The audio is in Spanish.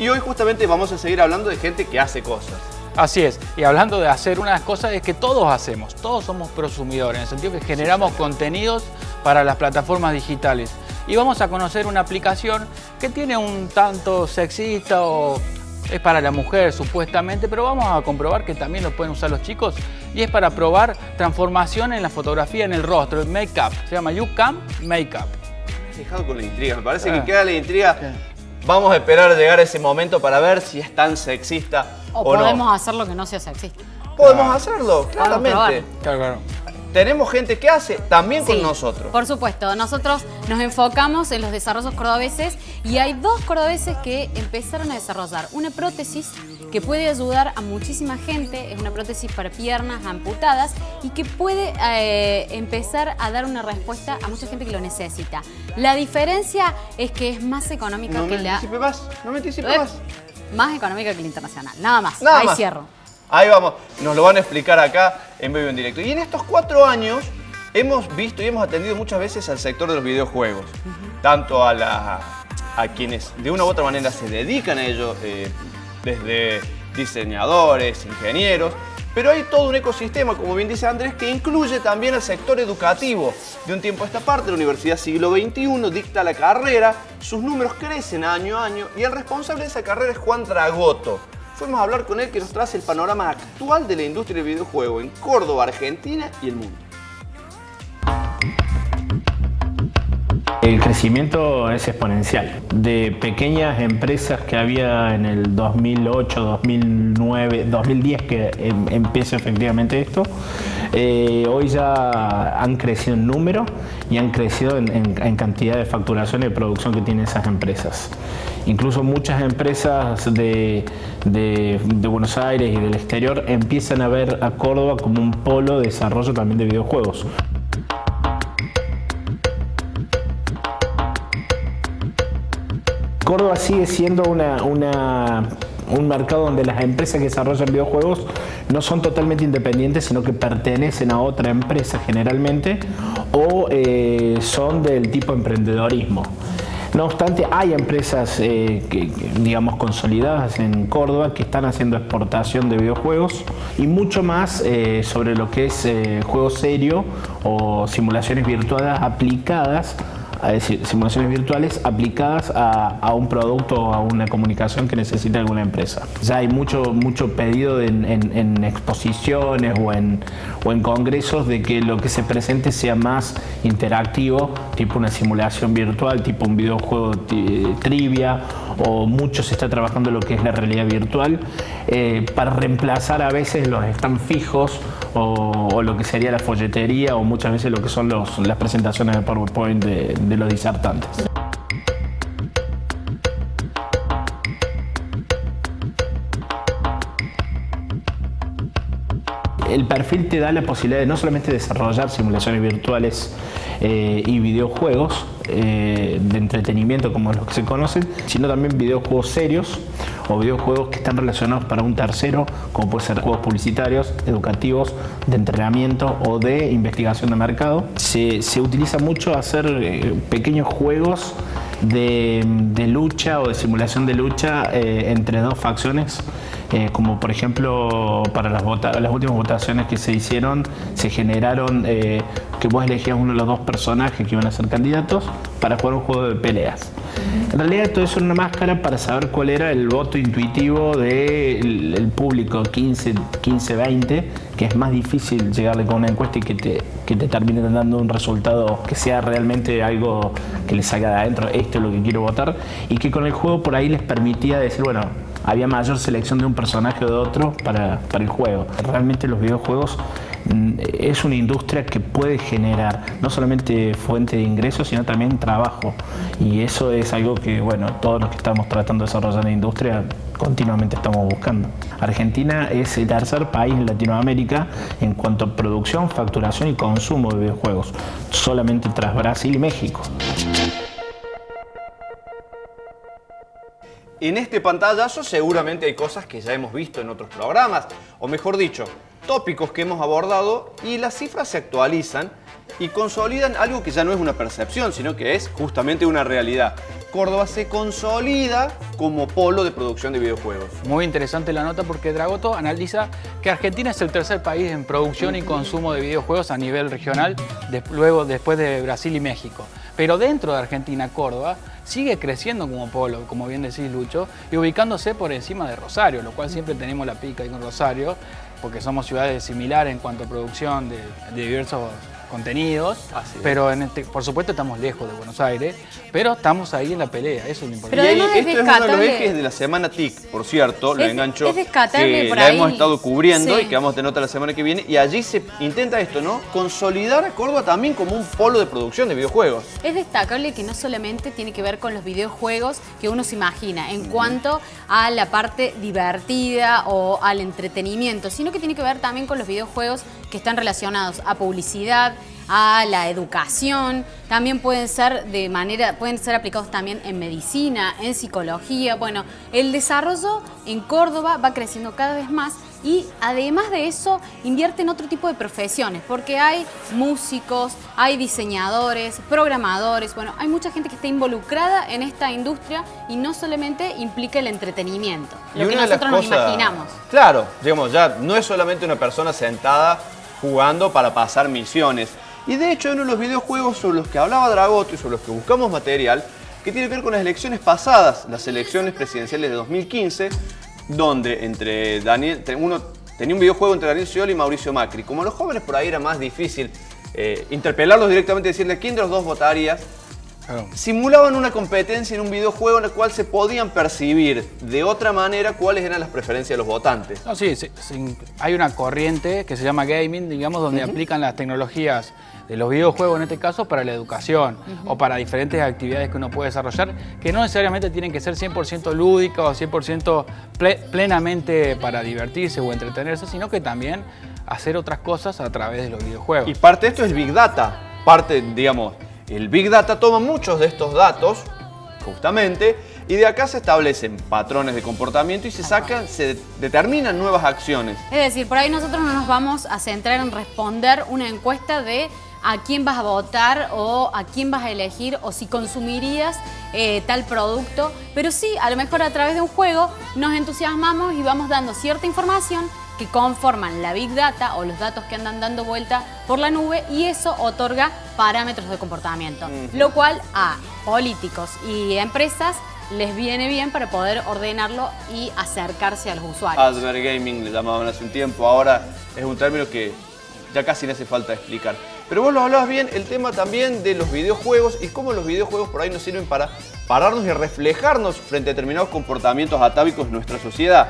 y hoy justamente vamos a seguir hablando de gente que hace cosas. Así es, y hablando de hacer unas cosas es que todos hacemos, todos somos prosumidores, en el sentido que generamos contenidos para las plataformas digitales. Y vamos a conocer una aplicación que tiene un tanto sexista o es para la mujer supuestamente, pero vamos a comprobar que también lo pueden usar los chicos y es para probar transformación en la fotografía en el rostro, el make-up, se llama YouCam Makeup. Dejado con la intriga, me parece que ah. queda la intriga. Vamos a esperar a llegar a ese momento para ver si es tan sexista o, o podemos hacerlo que no sea sexista. Podemos hacerlo, claramente. Claro, claro tenemos gente que hace también con nosotros. Por supuesto, nosotros nos enfocamos en los desarrollos cordobeses y hay dos cordobeses que empezaron a desarrollar una prótesis que puede ayudar a muchísima gente, es una prótesis para piernas amputadas y que puede eh, empezar a dar una respuesta a mucha gente que lo necesita. La diferencia es que es más económica que la... Más, no me anticipes más. Más económica que la internacional, nada más. Ahí cierro. Ahí vamos, nos lo van a explicar acá en vivo en directo. Y en estos cuatro años hemos visto y hemos atendido muchas veces al sector de los videojuegos, tanto a, la, a quienes de una u otra manera se dedican a ello, eh, desde diseñadores, ingenieros, pero hay todo un ecosistema, como bien dice Andrés, que incluye también el sector educativo. De un tiempo a esta parte, la Universidad Siglo XXI dicta la carrera, sus números crecen año a año y el responsable de esa carrera es Juan Dragoto fuimos a hablar con él que nos trae el panorama actual de la industria del videojuego en Córdoba, Argentina y el mundo. El crecimiento es exponencial. De pequeñas empresas que había en el 2008, 2009, 2010 que em, empieza efectivamente esto, eh, hoy ya han crecido en número y han crecido en, cantidad de facturación y producción que tienen esas empresas. Incluso muchas empresas de, de, Buenos Aires y del exterior empiezan a ver a Córdoba como un polo de desarrollo también de videojuegos. Córdoba sigue siendo un mercado donde las empresas que desarrollan videojuegos no son totalmente independientes, sino que pertenecen a otra empresa generalmente o eh, son del tipo emprendedorismo. No obstante, hay empresas eh, digamos, consolidadas en Córdoba que están haciendo exportación de videojuegos y mucho más eh, sobre lo que es juego serio o simulaciones virtuales aplicadas simulaciones virtuales aplicadas a, un producto o a una comunicación que necesita alguna empresa. Ya hay mucho, mucho pedido en, exposiciones o en, o en congresos de que lo que se presente sea más interactivo, tipo una simulación virtual, tipo un videojuego trivia o mucho se está trabajando lo que es la realidad virtual eh, para reemplazar a veces los están fijos o, lo que sería la folletería o muchas veces lo que son las presentaciones de PowerPoint de, los disertantes. El perfil te da la posibilidad de no solamente desarrollar simulaciones virtuales eh, y videojuegos eh, de entretenimiento como los que se conocen, sino también videojuegos serios o videojuegos que están relacionados para un tercero, como puede ser juegos publicitarios, educativos, de entrenamiento o de investigación de mercado. Se, utiliza mucho hacer eh, pequeños juegos de, lucha o de simulación de lucha entre dos facciones. Eh, como por ejemplo para las, las, últimas votaciones que se hicieron, se generaron que vos elegías uno de los dos personajes que iban a ser candidatos para jugar un juego de peleas. En realidad todo eso era una máscara para saber cuál era el voto intuitivo del público 15, 15, 20, que es más difícil llegarle con una encuesta y que te, que te termine dando un resultado que sea realmente algo que les salga de adentro, esto es lo que quiero votar, y que con el juego por ahí les permitía decir, bueno, había mayor selección de un personaje o de otro para, para el juego. Realmente los videojuegos Mm, es una industria que puede generar no solamente fuente de ingresos, sino también trabajo. Y eso es algo que, bueno, todos los que estamos tratando de desarrollar la industria continuamente estamos buscando. Argentina es el tercer país en Latinoamérica en cuanto a producción, facturación y consumo de videojuegos, solamente tras Brasil y México. En este pantallazo seguramente hay cosas que ya hemos visto en otros programas, o mejor dicho, tópicos que hemos abordado y las cifras se actualizan y consolidan algo que ya no es una percepción, sino que es justamente una realidad. Córdoba se consolida como polo de producción de videojuegos. Muy interesante la nota porque Dragoto analiza que Argentina es el tercer país en producción y consumo de videojuegos a nivel regional, luego después de Brasil y México. Pero dentro de Argentina, Córdoba sigue creciendo como polo, como bien decís Lucho, y ubicándose por encima de Rosario, lo cual siempre tenemos la pica ahí con Rosario, porque somos ciudades similares en cuanto a producción de, de diversos contenidos, pero en este, por supuesto estamos lejos de Buenos Aires, pero estamos ahí en la pelea, eso es lo importante. y ahí, esto es uno de los ejes de la semana TIC, por cierto, lo engancho, que la hemos estado cubriendo y que vamos a tener otra la semana que viene, y allí se intenta esto, ¿no? Consolidar a Córdoba también como un polo de producción de videojuegos. Es destacable que no solamente tiene que ver con los videojuegos que uno se imagina en cuanto a la parte divertida o al entretenimiento, sino que tiene que ver también con los videojuegos que están relacionados a publicidad, a la educación, también pueden ser de manera, pueden ser aplicados también en medicina, en psicología. Bueno, el desarrollo en Córdoba va creciendo cada vez más y además de eso invierte en otro tipo de profesiones, porque hay músicos, hay diseñadores, programadores, bueno, hay mucha gente que está involucrada en esta industria y no solamente implica el entretenimiento, lo que nosotros nos imaginamos. Claro, digamos, ya no es solamente una persona sentada jugando para pasar misiones, y de hecho, uno de los videojuegos sobre los que hablaba Dragoto y sobre los que buscamos material, que tiene que ver con las elecciones pasadas, las elecciones presidenciales de 2015, donde entre Daniel, uno tenía un videojuego entre Daniel Scioli y Mauricio Macri. Como a los jóvenes por ahí era más difícil eh, interpelarlos directamente y decirle quién de los dos votarías, simulaban una competencia en un videojuego en el cual se podían percibir de otra manera cuáles eran las preferencias de los votantes. No, sí, hay una corriente que se llama gaming, digamos, donde aplican las tecnologías de los videojuegos en este caso para la educación o para diferentes actividades que uno puede desarrollar que no necesariamente tienen que ser 100% lúdicas o 100% plenamente para divertirse o entretenerse, sino que también hacer otras cosas a través de los videojuegos. Y parte de esto es Big Data, parte, digamos, el Big Data toma muchos de estos datos, justamente, y de acá se establecen patrones de comportamiento y se sacan, se determinan nuevas acciones. Es decir, por ahí nosotros no nos vamos a centrar en responder una encuesta de a quién vas a votar o a quién vas a elegir o si consumirías eh, tal producto, pero sí, a lo mejor a través de un juego nos entusiasmamos y vamos dando cierta información que conforman la Big Data o los datos que andan dando vuelta por la nube y eso otorga parámetros de comportamiento, lo cual a políticos y empresas les viene bien para poder ordenarlo y acercarse a los usuarios. Gaming le llamaban hace un tiempo, ahora es un término que ya casi no hace falta explicar. Pero vos lo hablabas bien, el tema también de los videojuegos y cómo los videojuegos por ahí nos sirven para pararnos y reflejarnos frente a determinados comportamientos atávicos en nuestra sociedad.